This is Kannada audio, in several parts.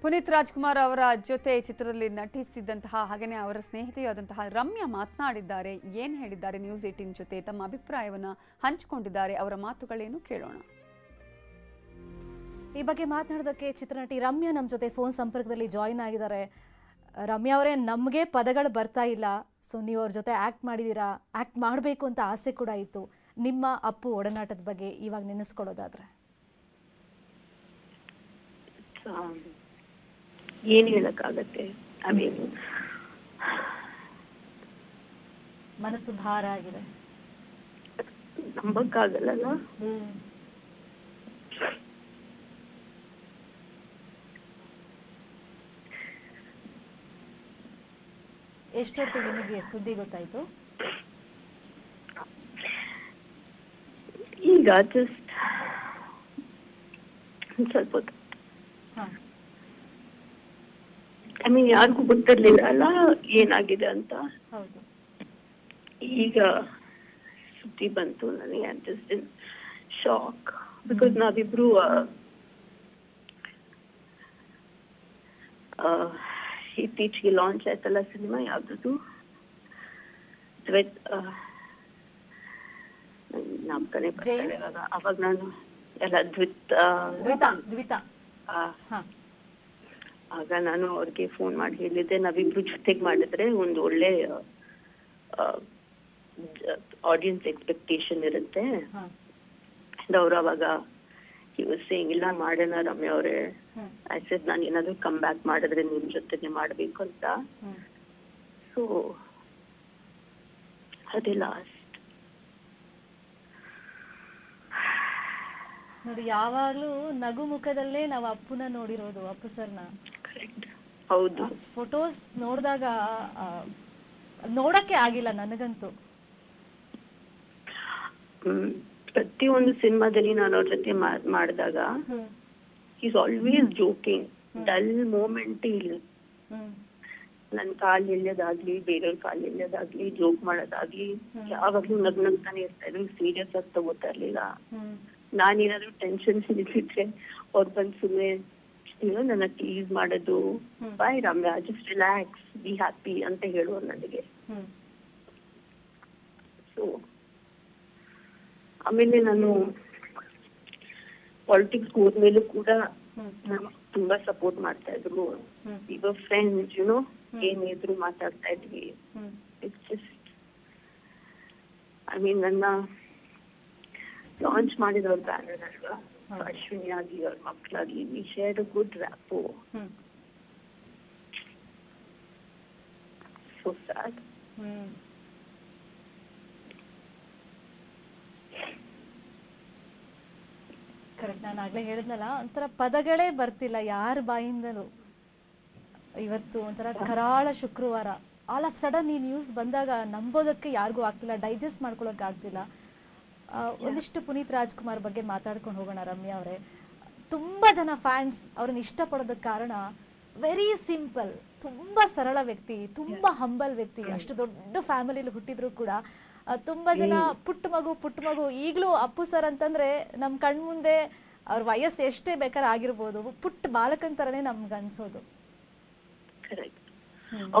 ಪುನೀತ್ ರಾಜ್ಕುಮಾರ್ ಅವರ ಜೊತೆ ಚಿತ್ರದಲ್ಲಿ ನಟಿಸಿದಂತಹ ಹಾಗೆಯೇ ಅವರ ಸ್ನೇಹಿತೆಯಾದಂತಹ ರಮ್ಯಾ ಮಾತನಾಡಿದ್ದಾರೆ. ಏನು ಹೇಳಿದ್ದಾರೆ? ನ್ಯೂಸ್ ಏಟೀನ್ ಜೊತೆ ತಮ್ಮ ಅಭಿಪ್ರಾಯವನ್ನು ಹಂಚಿಕೊಂಡಿದ್ದಾರೆ. ಅವರ ಮಾತುಗಳೇನು ಕೇಳೋಣ. ಈ ಬಗ್ಗೆ ಮಾತನಾಡೋದಕ್ಕೆ ಚಿತ್ರನಟಿ ರಮ್ಯಾ ನಮ್ಮ ಜೊತೆ ಫೋನ್ ಸಂಪರ್ಕದಲ್ಲಿ ಜಾಯಿನ್ ಆಗಿದ್ದಾರೆ. ರಮ್ಯಾ ಅವರೇ ನಮಗೆ ಪದಗಳು ಬರ್ತಾ ಇಲ್ಲ. ಸೊ ನೀವು ಅವ್ರ ಜೊತೆ ಆ್ಯಕ್ಟ್ ಮಾಡಿದ್ದೀರಾ ಆ್ಯಕ್ಟ್ ಮಾಡಬೇಕು ಅಂತ ಆಸೆ ಕೂಡ ಇತ್ತು. ನಿಮ್ಮ ಅಪ್ಪು ಒಡನಾಟದ ಬಗ್ಗೆ ಇವಾಗ ನೆನೆಸ್ಕೊಳ್ಳೋದಾದ್ರೆ. ಏನ್ ಹೇಳಕ್ಕಾಗತ್ತೆ? ಐ ಮೀನ್ ಮನಸ್ಸು ಭಾರ ಆಗಿದೆ. ನಂಬಕ್ಕಾಗಲ್ಲ ಎಷ್ಟೊತ್ತಿಗೆ ನಿಮಗೆ ಸುದ್ದಿ ಗೊತ್ತಾಯ್ತು? ಈಗ ಜಸ್ಟ್ ಸ್ವಲ್ಪ ಐ ಮೀನ್ ಯಾರಿಗೂ ಗೊತ್ತಿರ್ಲಿಲ್ಲ ಅಲ್ಲ ಏನಾಗಿದೆ ಅಂತ. ಹೌದು. ಈಗ ಸುದ್ದಿ ಬಂತು ನನಗೆ I just in shock because ನಾವಿಬ್ರು ಆ, ಆ, ಇತ್ತೀಚೆಗೆ ಲಾಂಚ್ ಆಯ್ತಲ್ಲ ಸಿನಿಮಾ ಯಾವ್ದು ದ್ವೈತ್ ನಾಮಕನೇ ಬರ್ತಾ James? ಇದೆ ಇವಾಗ. ಅವಾಗ ನಾನು ಎಲ್ಲ ದ್ವಿತ್ ಆ, ದ್ವಿತಾ ದ್ವಿತಾ. ಆ, ಹಾಂ. ಆಗ ನಾನು ಅವ್ರಿಗೆ ಫೋನ್ ಮಾಡಿ ಹೇಳಿದ್ದೆ ನಾವಿಬ್ರು ಜೊತೆಗೆ ಮಾಡಿದ್ರೆ ಒಂದು ಒಳ್ಳೆ ಆಡಿಯನ್ಸ್ ಎಕ್ಸ್ಪೆಕ್ಟೇಷನ್ ಇರುತ್ತೆ. ಅವ್ರು ಅವಾಗ ಸೇಯಿಂಗ್ ಇಲ್ಲ ಮಾಡೋಣ ರಮ್ಯ ಅವರೇ. ಐ ಆಯ್ತು ನಾನು ಏನಾದ್ರು ಕಮ್ ಬ್ಯಾಕ್ ಮಾಡಿದ್ರೆ ನಿಮ್ ಜೊತೆಗೆ ಮಾಡ್ಬೇಕು ಅಂತ. ಸೊ ಅದೇ ಲಾಸ್ಟ್ ನೋಡಿ ಯಾವಾಗ್ಲೂ ನಗು ಮುಖದಲ್ಲೇ ನಾವು ಅಪ್ಪುನ ನೋಡಿರೋದು ಅಪ್ಪು ಸರ್ನ. ಕರೆಕ್ಟ್ ಹೌದು. ಫೋಟೋಸ್ ನೋಡಿದಾಗ ನೋಡಕ್ಕೆ ಆಗಿಲ್ಲ ನನಗಂತೂ. ಪ್ರತಿಯೊಂದು ಸಿನಿಮಾದಲ್ಲಿ ನಾನು ಅವ್ರ ಜೊತೆ ಮಾಡಿದಾಗ is always joking dull moment ಇಲ್ಲ. ನನ್ನ ನನ್ ಕಾಲ್ ಎಳ್ಯೋದಾಗ್ಲಿ ಬೇರೆಯವ್ರ ಕಾಲ್ ಎಳ್ಯೋದಾಗ್ಲಿ ಜೋಕ್ ಮಾಡೋದಾಗ್ಲಿ ಯಾವಾಗ್ಲೂ ನಗ್ ನಗ್ತಾನೆ ಇರ್ತಾ ಇದ್ರು ಸೀರಿಯಸ್ ಆಗಿ ತಗೋತಾ ಇರ್ಲಿಲ್ಲ. ನಾನೇನಾದ್ರು ಟೆನ್ಷನ್ ಇದ್ದಿದ್ರೆ ಅವ್ರು ಬಂದ್ ಸುಮ್ಮನೆ ಏನೋ ನನ್ನ ಟೀಸ್ ಮಾಡೋದು bye boy Ramya just relax be happy ಅಂತ ಹೇಳುವರು ನನಗೆ. ಸೊ ಆಮೇಲೆ ನಾನು ಪಾಲಿಟಿಕ್ಸ್ ಹೋದ್ಮೇಲೂ ಕೂಡ ತುಂಬಾ ಸಪೋರ್ಟ್ ಮಾಡ್ತಾ ಇದ್ರು. ಈಗ ಫ್ರೆಂಡ್ಸ್ ಯುನೋ ಏನಿದ್ರು ಮಾತಾಡ್ತಾ ಇದ್ವಿ. ಇಟ್ಸ್ ಜಸ್ಟ್ ಐ ಮೀನ್ ನನ್ನ ಲಾಂಚ್ ಮಾಡಿದವ್ರ ಬ್ಯಾನರ್ ಅಲ್ವಾ. ಅಶ್ವಿನಿ ಆಗಿ ಅವ್ರ ಮಕ್ಕಳಾಗಿ we share good rapport so sad correct ನಾನು ಆಗ್ಲೇ ಹೇಳಿದ್ನಲ್ಲ ಒಂಥರ ಪದಗಳೇ ಬರ್ತಿಲ್ಲ ಯಾರ ಬಾಯಿಂದಲೂ ಇವತ್ತು ಒಂಥರ ಕರಾಳ ಶುಕ್ರವಾರ. ಆಲ್ ಆಫ್ ಸಡನ್ ಈ ನ್ಯೂಸ್ ಬಂದಾಗ ನಂಬೋದಕ್ಕೆ ಯಾರಿಗೂ ಆಗ್ತಿಲ್ಲ ಡೈಜೆಸ್ಟ್ ಮಾಡ್ಕೊಳ್ಳೋಕೆ ಆಗ್ತಿಲ್ಲ ಒಂದಿಷ್ಟು ಪುನೀತ್ ರಾಜ್ಕುಮಾರ್ ಬಗ್ಗೆ ಮಾತಾಡ್ಕೊಂಡು ಹೋಗೋಣ ರಮ್ಯಾ ಅವರೇ. ತುಂಬ ಜನ ಫ್ಯಾನ್ಸ್ ಅವ್ರನ್ನ ಇಷ್ಟಪಡೋದಕ್ಕೆ ಕಾರಣ ವೆರಿ ಸಿಂಪಲ್ ತುಂಬ ಸರಳ ವ್ಯಕ್ತಿ ತುಂಬ ಹಂಬಲ್ ವ್ಯಕ್ತಿ. ಅಷ್ಟು ದೊಡ್ಡ ಫ್ಯಾಮಿಲಿಲಿ ಹುಟ್ಟಿದ್ರು ಕೂಡ ತುಂಬಾ ಜನ ಪುಟ್ಟ ಮಗು ಪುಟ್ಟ ಮಗು. ಈಗಲೂ ಅಪ್ಪು ಸರ್ ಅಂತಂದ್ರೆ ನಮ್ಮ ಕಣ್ಮುಂದೆ ಅವ್ರ ವಯಸ್ಸು ಎಷ್ಟೇ ಬೇಕಾದ್ರೆ ಆಗಿರ್ಬೋದು ಪುಟ್ಟ ಬಾಲಕನ್ ತರನೇ ನಮ್ಗೆ ಅನ್ಸೋದು.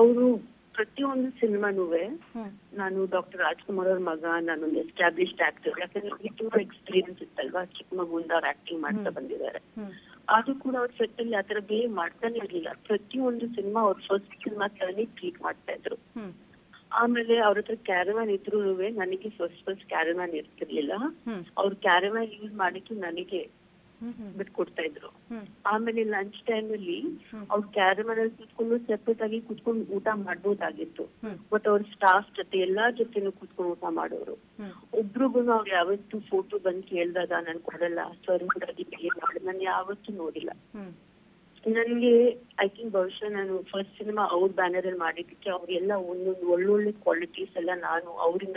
ಅವರು ಪ್ರತಿಯೊಂದು ಸಿನಿಮಾನೂ ಹ್ಮ್. ನಾನು ಡಾಕ್ಟರ್ ರಾಜ್ಕುಮಾರ್ ಅವ್ರ ಮಗ ನಾನೊಂದು ಎಸ್ಟಾಬ್ಲಿಷ್ಡ್ ಆಕ್ಟರ್ ಯಾಕಂದ್ರೆ ಅವ್ರಿಗೆ ತುಂಬಾ ಎಕ್ಸ್ಪೀರಿಯನ್ಸ್ ಇತ್ತಲ್ವಾ? ಚಿಕ್ಕ ಮಗುಂದ ಅವ್ರು ಆಕ್ಟಿಂಗ್ ಮಾಡ್ತಾ ಬಂದಿದ್ದಾರೆ. ಅದು ಆದ್ರೂ ಕೂಡ ಅವ್ರ ಸೆಟ್ ಅಲ್ಲಿ ಆತರ ಬೇ ಮಾಡ್ತಾನೆ ಇರ್ಲಿಲ್ಲ. ಪ್ರತಿಯೊಂದು ಸಿನಿಮಾ ಅವ್ರ ಫಸ್ಟ್ ಸಿನಿಮಾ ತರನೇ ಟ್ರೀಟ್ ಮಾಡ್ತಾ ಇದ್ರು. ಆಮೇಲೆ ಅವ್ರ ಹತ್ರ ಕ್ಯಾರವಾನ್ ಇದ್ರು ನನಗೆ ಫಸ್ಟ್ ಫಸ್ಟ್ ಕ್ಯಾರವಾನ್ ಇರ್ತಿರ್ಲಿಲ್ಲ. ಅವ್ರ ಕ್ಯಾರವಾನ್ ಯೂಸ್ ಮಾಡಕ್ಕೆ ನನಗೆ. ಬಿಟ್ಕೊಡ್ತಾ ಇದ್ರು. ಆಮೇಲೆ ಲಂಚ್ ಟೈಮ್ ಅಲ್ಲಿ ಅವ್ರ ಕ್ಯಾರಮ್ ಅಲ್ಲಿ ಕುತ್ಕೊಂಡು ಸೆಪರೇಟ್ ಆಗಿ ಕುತ್ಕೊಂಡು ಊಟ ಮಾಡ್ಬೋದಾಗಿತ್ತು. ಬಟ್ ಅವ್ರ ಸ್ಟಾಫ್ ಜೊತೆ ಎಲ್ಲಾ ಜೊತೆನೂ ಕುತ್ಕೊಂಡು ಊಟ ಮಾಡೋರು. ಒಬ್ರಿಗೂ ಅವ್ರು ಯಾವತ್ತು ಫೋಟೋ ಬಂದ್ ಕೇಳಿದಾಗ ನಾನು ಕೊಡಲ್ಲ. ಸರ್ ನಾನು ಯಾವತ್ತೂ ನೋಡಿಲ್ಲ. ನನ್ಗೆ ಐ ಥಿಂಕ್ ಬಹುಶಃ ನಾನು ಫಸ್ಟ್ ಸಿನಿಮಾ ಅವ್ರ ಬ್ಯಾನರ್ ಅಲ್ಲಿ ಮಾಡಿದ್ದಕ್ಕೆ ಅವ್ರೆಲ್ಲ ಒಂದೊಂದು ಒಳ್ಳೊಳ್ಳೆ ಕ್ವಾಲಿಟೀಸ್ ಎಲ್ಲ ನಾನು ಅವರಿಂದ